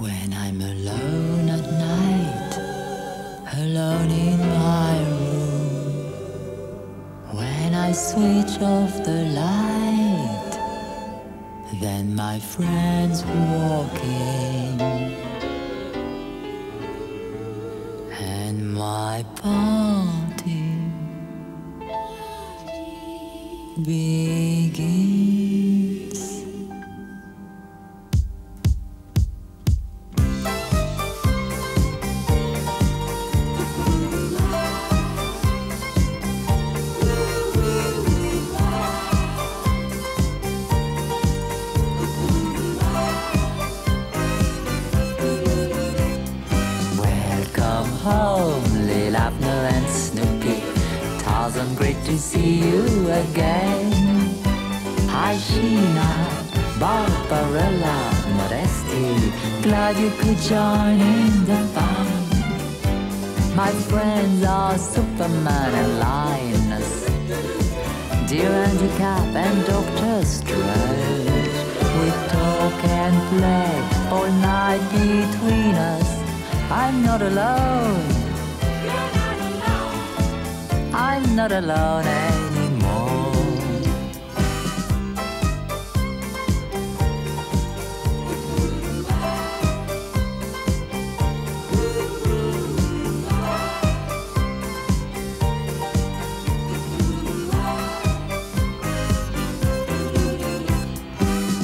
When I'm alone at night, alone in my room, when I switch off the light, then my friends walk in, and my party begins. Welcome home, Lil Abner and Snoopy. Tarzan, great to see you again. Hi, Sheena, Barbarella, Modesty. Glad you could join in the fun. My friends are Superman and Linus. Dear Andy Capp and Doctor Strange. We talk and play all night. I'm not alone. I'm not alone anymore.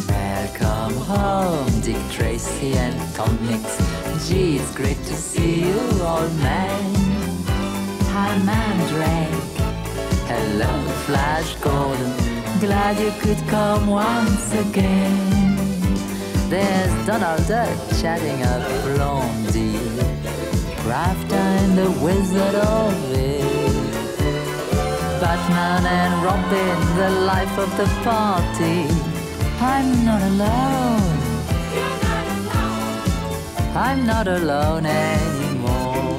Welcome home, Dick Tracy and Tom Mix. Gee, it's great to see you, old man. Hi, Mandrake. Hello, Flash Gordon. Glad you could come once again. There's Donald Duck chatting up Blondie. Rafter and the Wizard of Id. Batman and Robin, the life of the party. I'm not alone. I'm not alone anymore.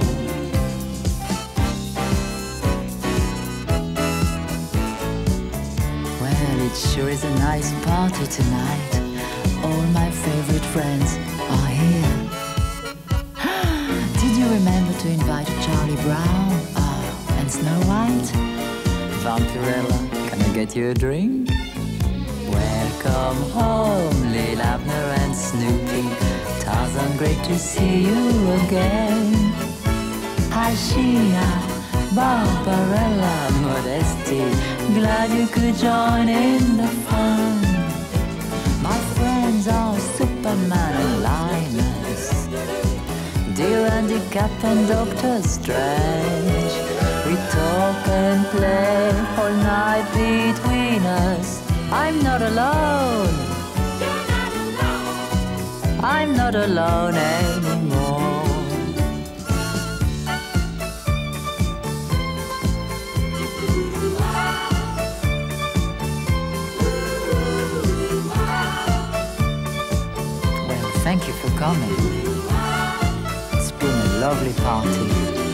Well, it sure is a nice party tonight. All my favorite friends are here. Did you remember to invite Charlie Brown? Oh, and Snow White? Vampirella, can I get you a drink? Welcome home, Lil Abner and Snoopy. To see you again. Hi, Sheena, Barbarella, Modesty. Glad you could join in the fun. My friends are Superman and Linus. Dear Andy Capp and Doctor Strange. I'm not alone anymore. Well, thank you for coming. It's been a lovely party.